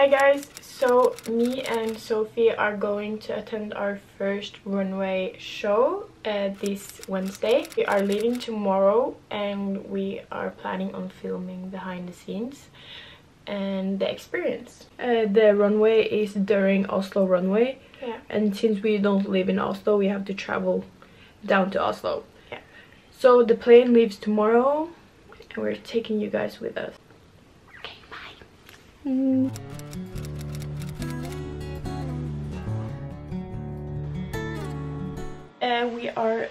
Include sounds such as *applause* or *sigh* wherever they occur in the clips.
Hi guys, so me and Sofie are going to attend our first runway show uh, this Wednesday. We are leaving tomorrow and we are planning on filming behind the scenes and the experience. Uh, the runway is during Oslo runway yeah. and since we don't live in Oslo we have to travel down to Oslo. Yeah. So the plane leaves tomorrow and we're taking you guys with us. Okay, bye. Mm. Uh, we are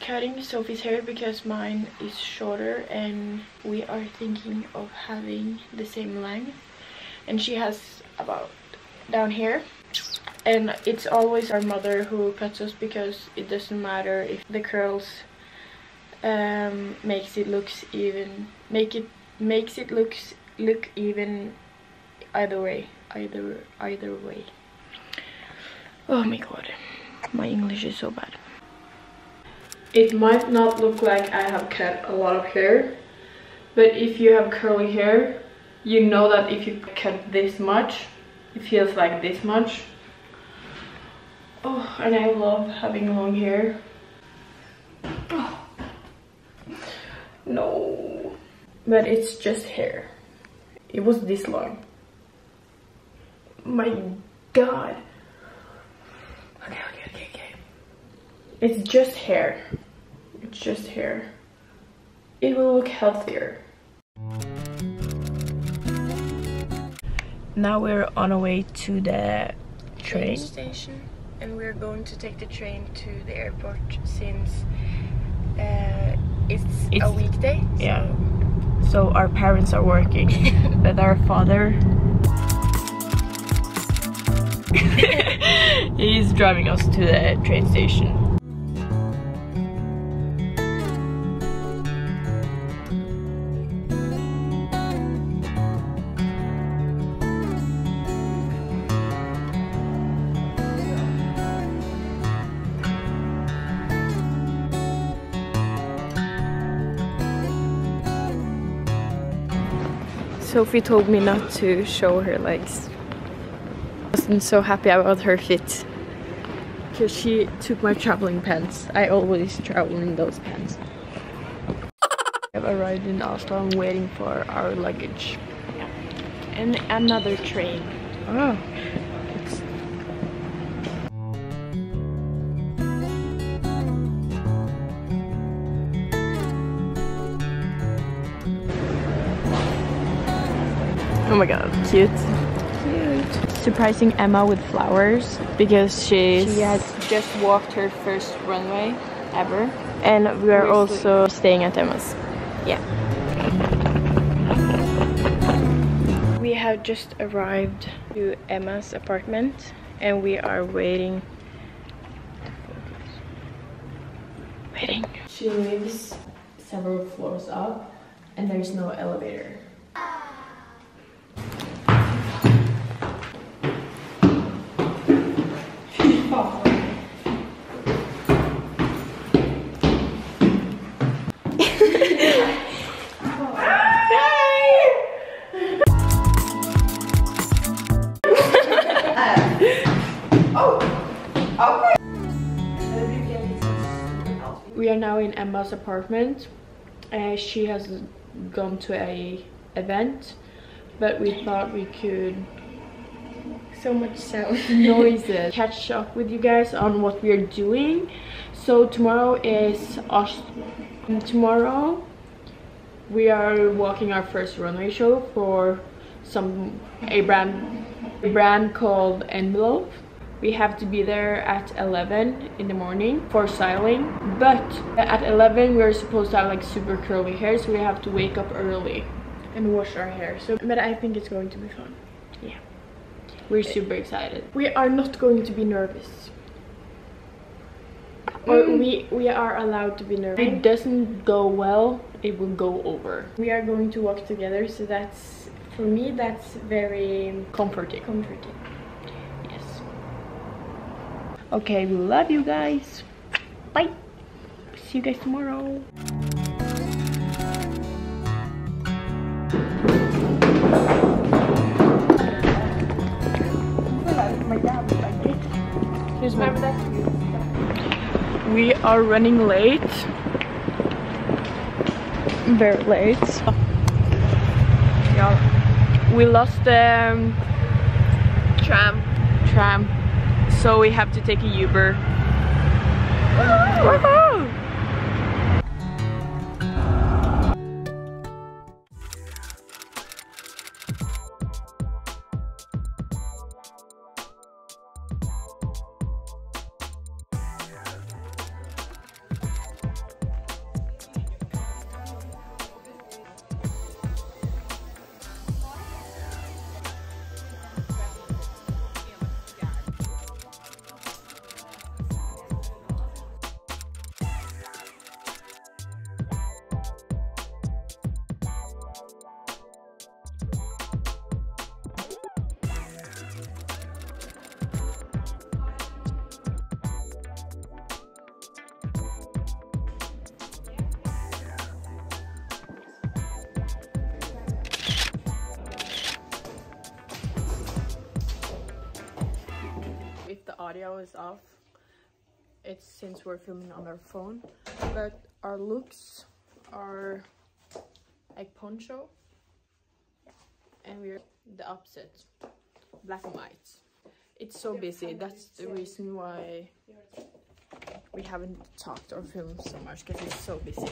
cutting Sofie's hair because mine is shorter and we are thinking of having the same length. And she has about down here and it's always our mother who cuts us because it doesn't matter if the curls um, makes it looks even make it makes it looks look even either way either either way. Oh my god. My english is so bad it might not look like I have cut a lot of hair, but if you have curly hair, you know that if you cut this much, it feels like this much. Oh, and I love having long hair. Oh. No. But it's just hair. It was this long. My god. Okay, okay, okay, okay. It's just hair. It's just hair. It will look healthier. Now we're on our way to the train, train station and we're going to take the train to the airport since uh, it's, it's, a weekday. So. Yeah. So our parents are working, *laughs* but our father *laughs* *laughs* he's driving us to the train station. Sofie told me not to show her legs. I wasn't so happy about her fit. Because she took my traveling pants. I always travel in those pants. I've arrived in Oslo. I'm waiting for our luggage. And another train. Oh. My god, cute. Cute. Surprising Emma with flowers because she's she has just walked her first runway ever. And we are also staying at Emma's. Yeah. We have just arrived to Emma's apartment and we are waiting. Waiting. She lives several floors up and there's no elevator. We are now in Emma's apartment. Uh, she has gone to a event, but we thought we could so much sound noises *laughs* catch up with you guys on what we are doing. So tomorrow is us. Tomorrow we are walking our first runway show for some a brand a brand called Envelope we have to be there at 11 in the morning for styling but at 11 we're supposed to have like super curly hair so we have to wake up early and wash our hair. So but i think it's going to be fun. Yeah. We're super excited. We are not going to be nervous. Or mm. we we are allowed to be nervous. If it doesn't go well it will go over. We are going to walk together so that's for me that's very comforting. comforting Okay, we love you guys. Bye. See you guys tomorrow. Excuse me. We are running late. Very late. Yeah. We lost the um, Tram. tram, so we have to take a Uber. The audio is off. It's since we're filming on our phone. But our looks are like poncho. And we're the opposite. Black and white. It's so busy. that's the reason why we haven't talked or filmed so much because it's so busy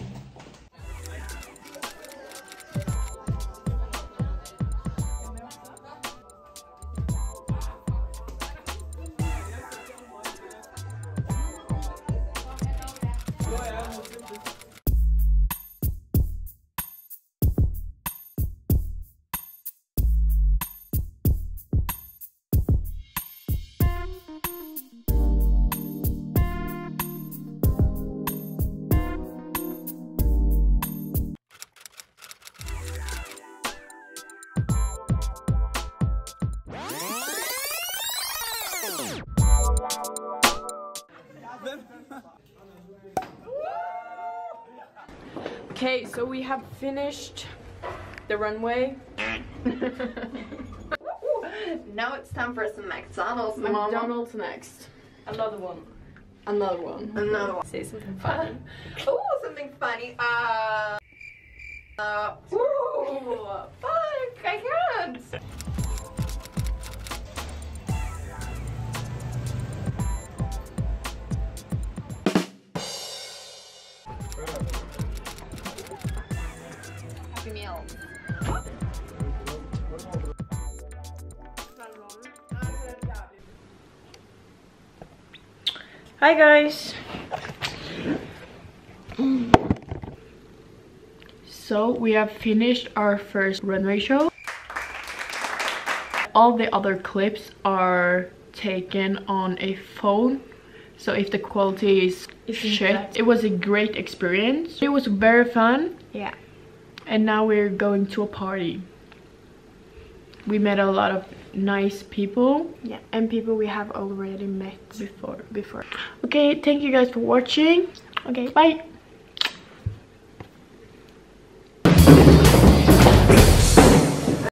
Okay, so we have finished the runway. *laughs* Now it's time for some McDonald's, mama. McDonald's next. Another one. Another one. Another one. Say something funny. *laughs* Oh, something funny. Uh. Uh. Ooh. Fuck, I can't. Meal. Hi guys. So we have finished our first runway show. All the other clips are taken on a phone. So if the quality is shit, it was a great experience. It was very fun. Yeah. And now we're going to a party. We met a lot of nice people. Yeah. And people we have already met before before. Okay, thank you guys for watching. Okay, bye.